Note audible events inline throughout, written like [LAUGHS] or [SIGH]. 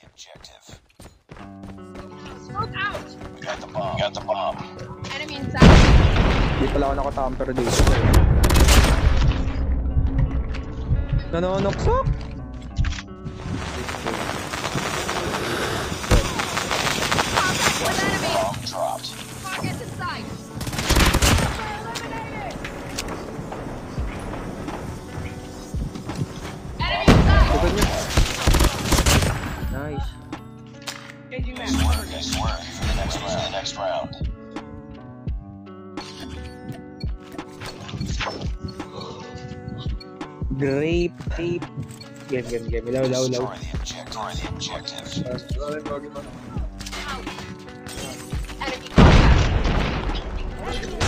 the objective. Smoke out! We got the bomb. We got the bomb. Enemy inside. Hindi pala ako nakatamper dito. Nanonokso? Nice work. For the next round. For the next round. Grape. Grape. Game, game, game. Ilaw, ilaw, ilaw. Destroy the objective. Destroy the objective. Out. Enemy contact.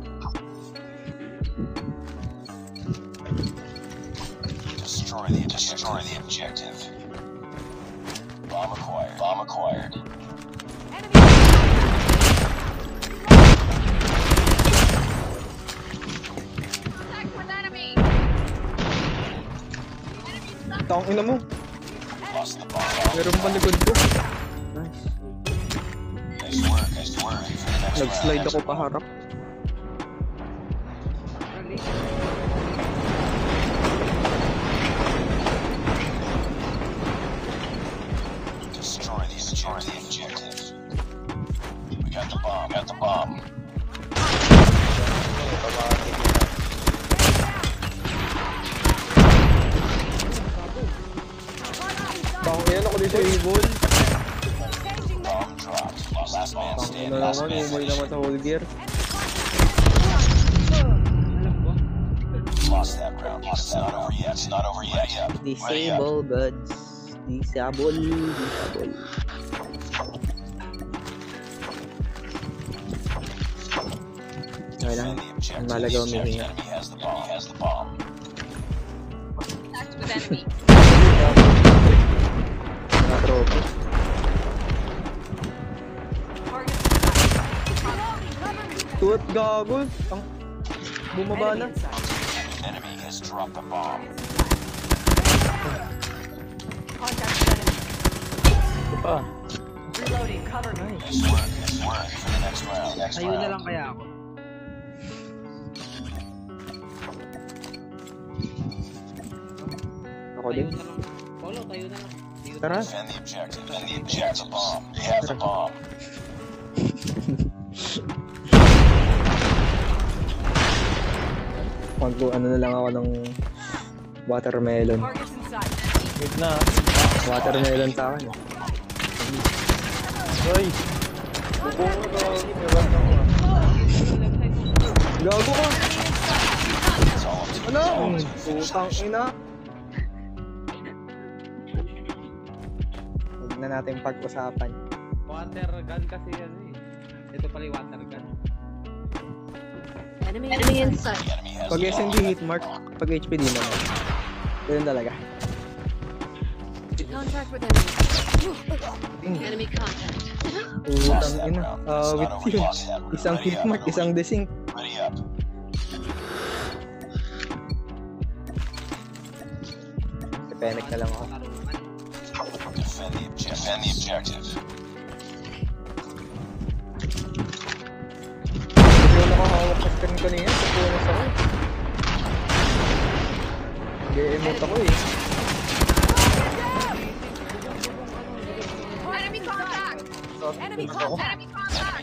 Destroy the destroy the objective. Bomb acquired. Bomb acquired. With enemy. Enemy inside. Taong ina mo. Lost the bomb. Meron pa likod ko. Nice. Nice work. Nice work. For the next Nag-slide ako paharap. The destroy the objective. We got the bomb. We got the bomb. Taong ina ako dito evil. Bomb dropped. Last man standing. Last man umay naman sa whole. Lost that round. It's not over yet. It's not over yet. Ready up. Ready up. Disable buds. Disable. Disable. Okay lang. Ang malaga The humihinga. enemy has the bomb. He has the bomb. Contact with enemy. Mga tropa. Tuwat gago. Ang bumaba na. Enemy has dropped the bomb. Pa. Reloading, cover me. Nice work. Nice work. For the next round. Next Ayun na round. lang kaya ako. Ako din. Polo, tayo na lang. Tara. Defend the objective. Defend the objective. bomb. They have the bomb. Mag ano na lang ako ng watermelon. Wait na. Watermelon sa akin. Hoy! Bubong to. Na ko. Gago ka! To Ano? Putang ina. Huwag na natin pag-usapan. Water gun kasi yan eh. Ito pala yung water gun. Enemy, enemy inside. Pag SMG hit mark, pag HP di naman. Ganun talaga. Contact with enemy. Enemy contact. Putang ina. Not over yun. [LAUGHS] Isang Ready hit up. mark, isang desync. Ready up. Panic na lang ako. Defend the objective. Defend the objective. Hindi ko nakahawak sa screen kanina. Sa punas ako. Nag-emote ako eh. Enemy contact! Enemy contact!